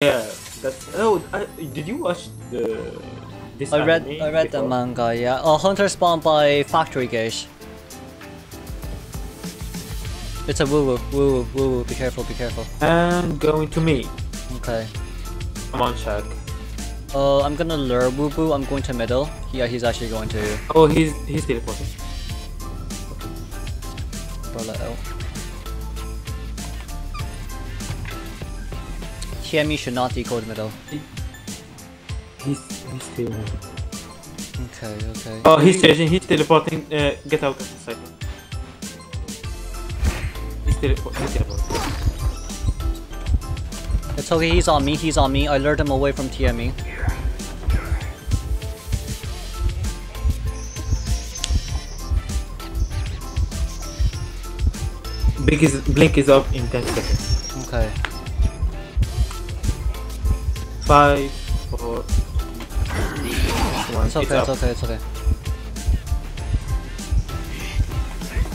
Yeah, that's. Oh, I, did you watch the? This I read I read the manga, yeah. Oh, Hunter spawned by Factory Gate. It's a woo woo, woo woo, woo woo. Be careful, be careful. And going to me. Okay. Come on, Shaq. Oh, I'm gonna lure woo woo. I'm going to middle. Yeah, he's actually going to Oh, he's he's teleporting. roll it out. TME should not decode middle. He's he's still. Okay, okay. Oh, he's changing. He's teleporting. Uh, get out of the cycle. He's, telepo- he's teleporting. It's okay, he's on me, he's on me. I lured him away from. TME. Blink is blink is up in ten seconds. Okay. Five, four, one. It's okay, it's up. okay, it's okay.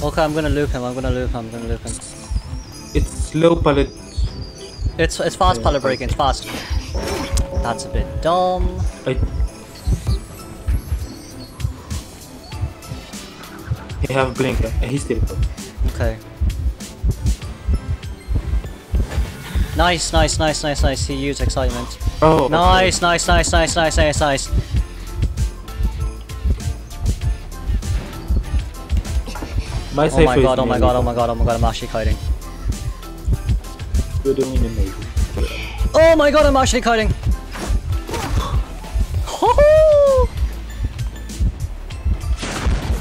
Okay, I'm gonna loop him, I'm gonna loop him, I'm gonna loop him. It's slow pallet. It's it's fast Yeah, pallet breaking, it's fast. That's a bit dumb. I. He have blink. uh, He's teleporting. Okay. Nice, nice, nice, nice, nice. He used excitement. Oh. okay. Nice, nice, nice, nice, nice, nice, nice. My Oh my god, oh my god, oh my god, oh my god, I'm actually kiting. You're doing amazing. Oh my god, I'm actually kiting.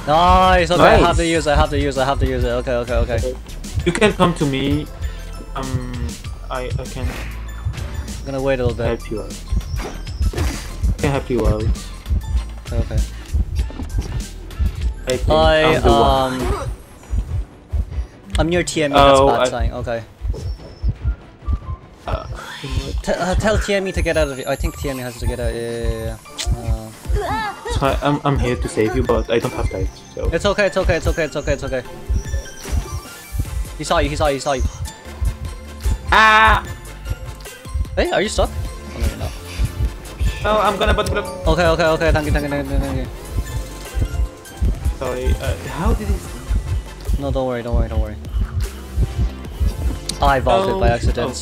nice, okay, I have to use it, I have to use it, I have to use it. Okay, okay, okay. You can come to me. Um, I I can I'm gonna wait a little bit. help you out. I can help you out. Okay. I think I, I'm the one. um... I'm near TME, that's Oh, bad I- sign, okay. Uh, T uh, tell TME to get out of here. I think TME has to get out, yeah, yeah, yeah. Uh, it's fine. I'm I'm here to save you, but I don't have time. So it's okay, it's okay, it's okay, it's okay, it's okay. He saw you, he saw you, he saw you. Ah. Hey, are you stuck? Oh, no, you're not. No, I'm gonna butt block. Okay, okay, okay, thank you, thank you, thank you, thank you. Sorry. Uh, how did it? No, don't worry, don't worry, don't worry. I vaulted by Oh, accident.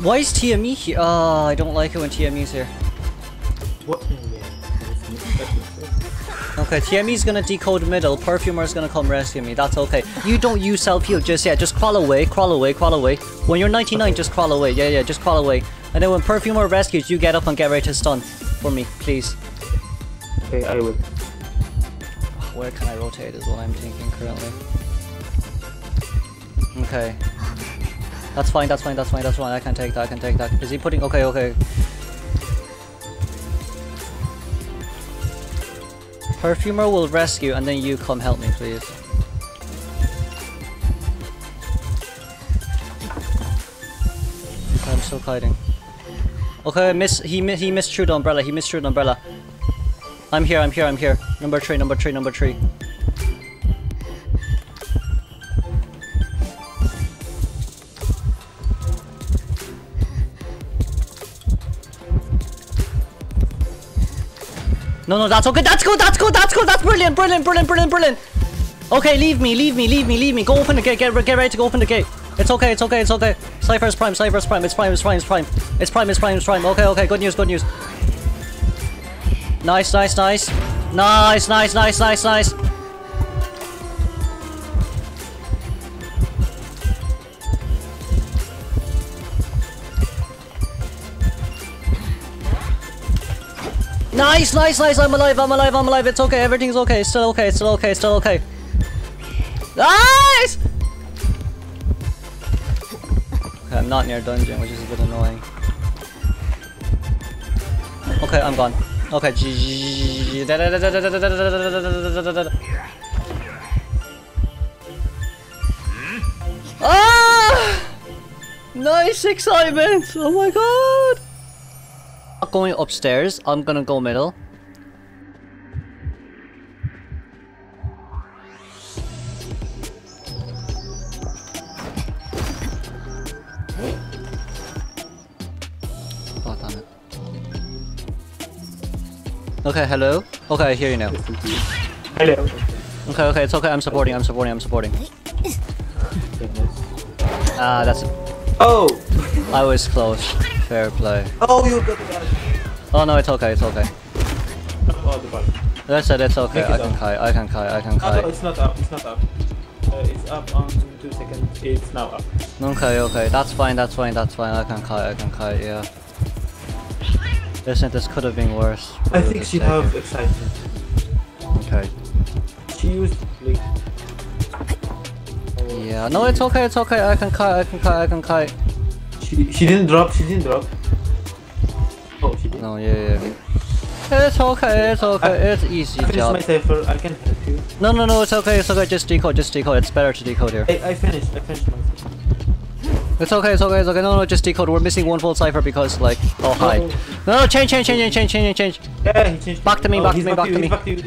Why is TME here? Ah, I don't like it when TME's here. What? Okay, TME's gonna decode middle, Perfumer's gonna come rescue me, that's okay. You don't use self-heal just yet, just crawl away, crawl away, crawl away. When you're 99, just crawl away, yeah, yeah, just crawl away. And then when Perfumer rescues, you get up and get ready to stun. For me, please. Okay, I will. Where can I rotate is what I'm thinking currently. Okay. That's fine, that's fine, that's fine, that's fine. I can take that, I can take that. Is he putting... Okay, okay. Perfumer will rescue and then you come help me, please. I'm still hiding. Okay, miss. He he missed through the umbrella. He missed through the umbrella. I'm here. I'm here. I'm here. Number three. Number three. Number three. No, no, that's okay. That's good. That's good. That's good. That's brilliant. Brilliant. Brilliant. Brilliant. Brilliant. Okay, leave me. Leave me. Leave me. Leave me. Go open the gate. Get, get ready to go open the gate. It's okay. It's okay. It's okay. Cipher's prime. Cipher's prime. It's prime. It's prime. It's prime. It's prime. It's prime. It's prime. Okay. Okay. Good news. Good news. Nice. Nice. Nice. Nice. Nice. Nice. Nice. Nice. Nice, nice, nice. I'm alive. I'm alive. I'm alive. It's okay. Everything's okay. It's still okay. It's still okay. It's still okay. Nice. Okay, I'm not near dungeon, which is a bit annoying. Okay, I'm gone. Okay. Ah! Nice excitement! Oh my god! going upstairs. I'm gonna go middle. Oh, damn it. Okay, hello? Okay, I hear you now. Hello. Okay, okay, it's okay. I'm supporting, I'm supporting, I'm supporting. Ah, uh, that's... Oh! I was close. Fair play. Oh, you got the Oh no, it's okay. It's okay. Oh, the button. That's it. It's okay. Make I can up. kite. I can kite. I can Oh, no, kite. it's not up. It's not up. Uh, it's up on two seconds. It's now up. Okay, okay. That's fine. That's fine. That's fine. I can kite. I can kite. Yeah. Listen, this could have been worse. I think she have it. excitement. Okay. She used like. Yeah. No, it's okay. It's okay. I can kite. I can kite. I can kite. She she didn't drop. She didn't drop. No, yeah, yeah. It's okay. It's okay. It's easy I job. my cipher. I can help you. No, no, no. It's okay. It's okay. Just decode. Just decode. It's better to decode here. I, I finished. I finished my cipher. It's okay, it's okay, it's okay. No, no, just decode. We're missing one full cipher because, like, oh, hi. Oh. No, no, change, change, change, change, change, change, change. Yeah, he changed. Back to me, oh, back to me, back to me. Back to you.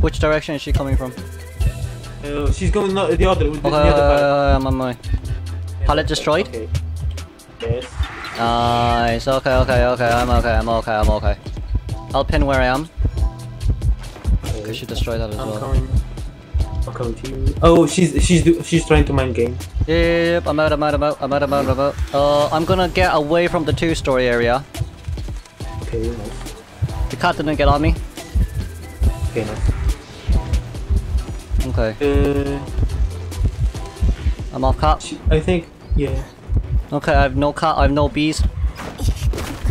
Which direction is she coming from? Uh, she's going the other. The, Okay, the other uh, I'm on my. pallet destroyed? Okay. Yes. Nice. Okay, okay, okay. I'm okay. I'm okay. I'm okay. I'll pin where I am. Because she destroyed that as I'm well. coming. I'm coming to you. Oh, she's she's she's trying to mind game. Yep. I'm out. I'm out. I'm out. I'm out. I'm out. I'm out. Uh, I'm gonna get away from the two-story area. Okay, nice. The cat didn't get on me. Okay, nice. Okay. Uh, I'm off cat. I think yeah. Okay. I have no car. I have no bees.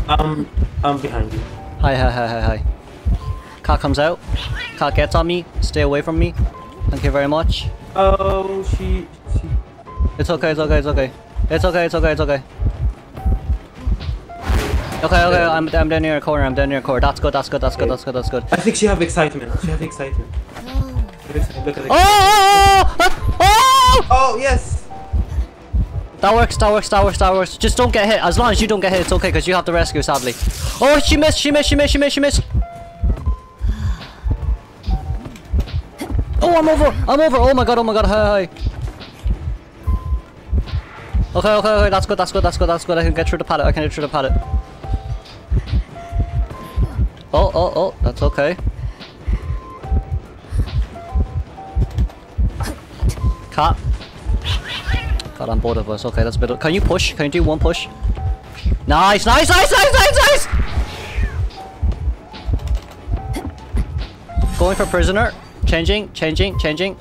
I'm I'm behind you. Hi, hi, hi, hi, hi. Car comes out. Car gets on me. Stay away from me. Thank you very much. Oh, she she. It's okay, it's okay, it's okay. It's okay, it's okay, it's okay. Okay, okay, I'm, I'm down near a corner, I'm down near a corner. That's good, that's good, that's good, that's good, that's good. I think she have excitement. She have excitement. Look at look at oh oh oh, oh! oh! oh! Oh yes. That works, that works, that works, that works. Just don't get hit. As long as you don't get hit, it's okay, because you have the rescue, sadly. Oh, she missed, she missed, she missed, she missed, she missed. Oh, I'm over, I'm over. Oh my god, oh my god, hi, hi. Okay, okay, okay, that's good, that's good, that's good, that's good. I can get through the pallet, I can get through the pallet. Oh, oh, oh, that's okay. Cat. Got on both of us. Okay, that's bit. Can you push? Can you do one push? Nice, nice, nice, nice, nice, nice! Going for prisoner. Changing, changing, changing.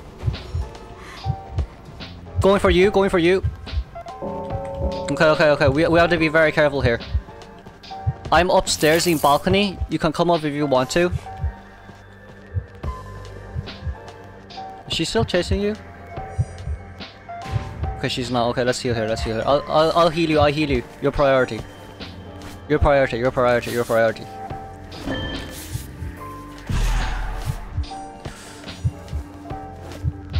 Going for you, going for you. Okay, okay, okay. We, we have to be very careful here. I'm upstairs in balcony. You can come up if you want to. Is she still chasing you? Okay, she's not. Okay, let's heal her. Let's heal her. I'll, I'll, I'll heal you. I'll heal you. Your priority. Your priority. Your priority. Your priority.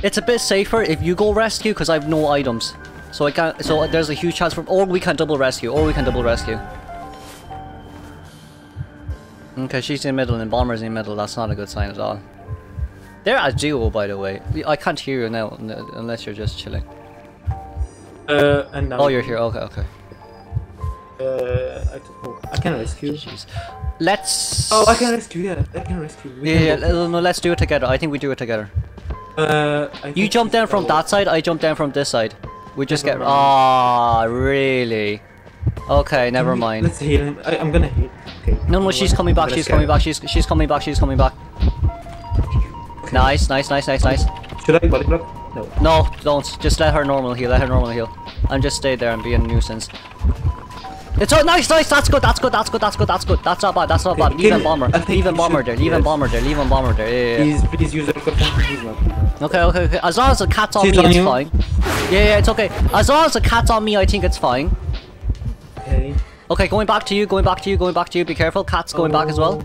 It's a bit safer if you go rescue because I have no items. So I can't. So there's a huge chance for. Or we can double rescue. Or we can double rescue. Okay, she's in middle and bomber's in middle. That's not a good sign at all. They're a duo, by the way. I can't hear you now unless you're just chilling. Uh, and now. Oh, you're here. Okay, okay. Uh, I, oh, I can rescue. Jeez. Let's. Oh, I can rescue. Yeah, I can rescue. We Yeah, can yeah. No, let's do it together. I think we do it together. Uh, I You jump down from oh, that side. I jump down from this side. We just Never get. Ah, really? Okay, never mind. Let's heal him. I, I'm gonna heal. Okay. No, no, she's coming back. She's coming back. She's she's coming back. She's coming back. Nice, nice, nice, nice, nice. Should I body block? No. No, don't. Just let her normal heal. Let her normal heal. And just stay there and be a nuisance. It's oh, nice, nice. That's good. That's good. That's good. That's good. That's good. That's not bad. That's not bad. Leave him bomber. Leave him bomber there. Leave him bomber there. Leave him bomber there. Yeah, yeah, yeah. Please, please use the caution. He's not. he's. Okay, okay, okay. As long as the cat's on She's me, on it's you. fine. Yeah, yeah, it's okay. As long as the cat's on me, I think it's fine. Okay. Okay, going back to you, going back to you, going back to you. Be careful. Cat's going back as well.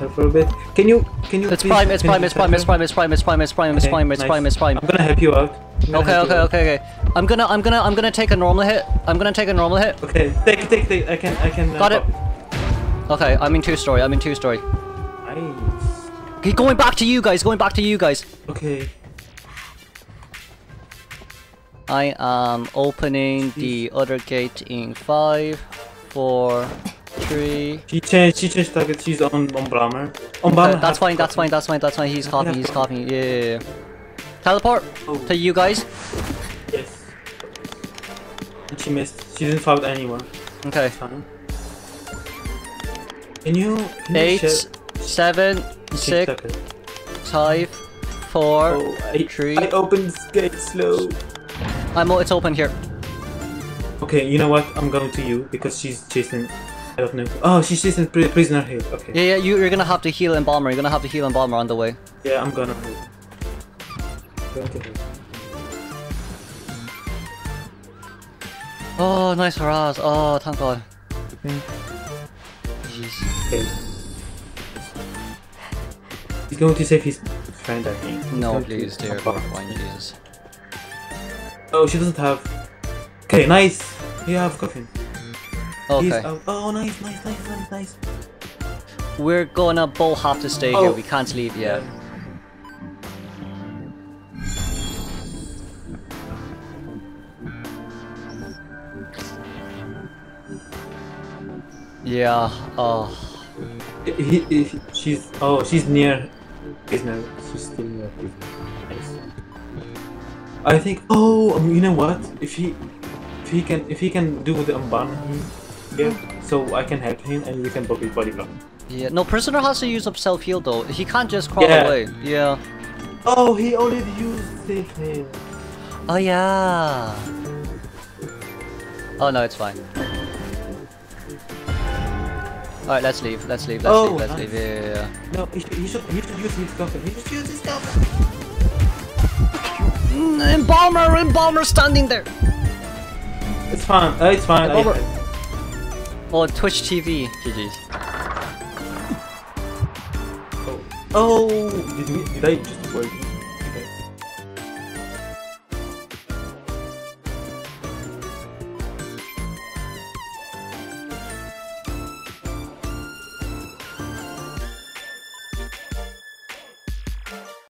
Here for a bit. Can you? Can you? It's prime, it's prime, it's prime, it's prime, it's prime, it's prime, it's prime, it's prime, it's prime, it's prime. I'm gonna help you out. Okay, okay, okay, okay. I'm gonna, I'm gonna, I'm gonna take a normal hit. I'm gonna take a normal hit. Okay, take, take, take. I can, I can. uh, Got it. Okay, I'm in two story. I'm in two story. Nice. Okay, going back to you guys. Going back to you guys. Okay. I am opening the other gate in five, four, three. She changed. She changed target. She's on on bomber. On Uh, that's fine. That's fine. That's fine. That's fine. He's coughing. He's coughing. Yeah, yeah, yeah. Teleport Oh. to you guys. Yes. And she missed. She didn't find anyone. Okay. Fine. Can you? Can you Eight, share- seven, six, five, four, Oh, I, three. I opened gate slow. I'm. It's open here. Okay, you know what? I'm going to you because she's chasing. I don't know. Oh, she's chasing pri- prisoner here. Okay. Yeah, yeah. You, you're gonna have to heal and bomber. You're gonna have to heal and bomber on the way. Yeah, I'm gonna. Going to her. Oh, nice hurrahs. Oh, thank God. Okay. Jeez. Okay. He's going to save his friend, I think. He's No, please, dear jump God, out. fine, Jesus. Oh, she doesn't have. Okay, nice. You have coffin. He's Okay. out. Oh, nice, nice, nice, nice, nice. We're gonna both have to stay Oh. here. We can't leave yet. Yeah. Oh. He, he, he- she's. Oh, she's near. Prisoner. She's still near. I think. Oh, um, you know what? If he, if he can, if he can do with the unban here, so I can help him and we can body body block. Yeah. No, prisoner has to use up self heal though. He can't just crawl Yeah. away. Yeah. Oh, he already used save him. Oh yeah. Oh no, it's fine. Alright, let's leave. Let's leave. Let's Oh, leave. Let's nice. leave. Yeah, yeah, yeah. No, he should, he should, he should use his coffin. He should use his coffin. Mm, embalmer, embalmer standing there. It's fine. Uh, it's fine. I, Over. Oh, Twitch TV. GG's. oh. oh, did we? Did I just work?